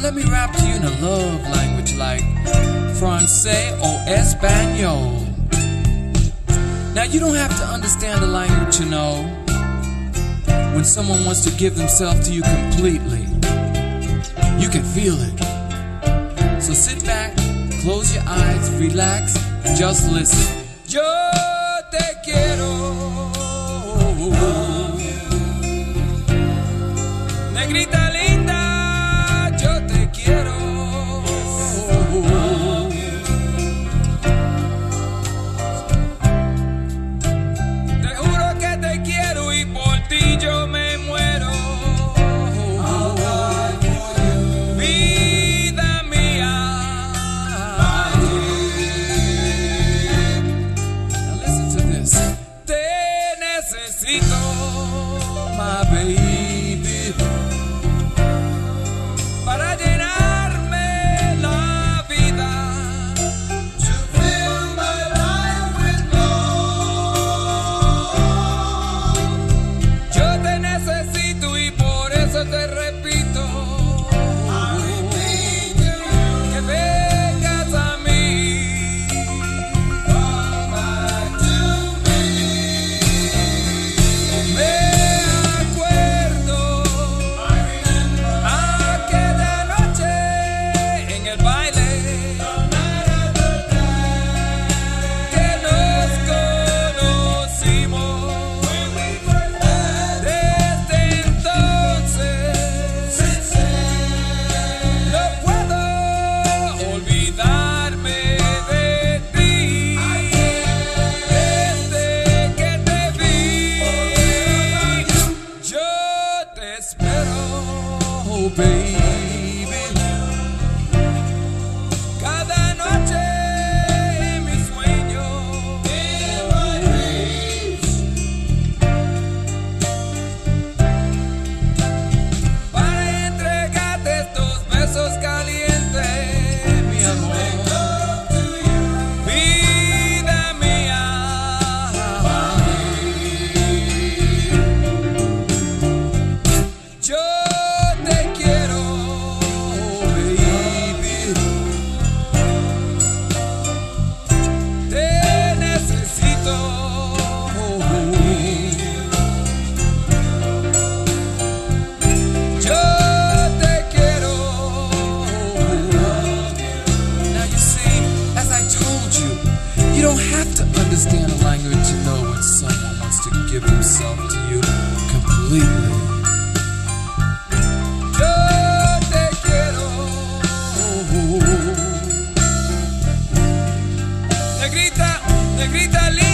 Let me rap to you in a love language like Francais or Espanol. Now you don't have to understand the language to know when someone wants to give themselves to you completely. You can feel it. So sit back, close your eyes, relax, and just listen. Yo te quiero. bem. don't have to understand a language to know when someone wants to give himself to you completely. Negrita, negrita linda.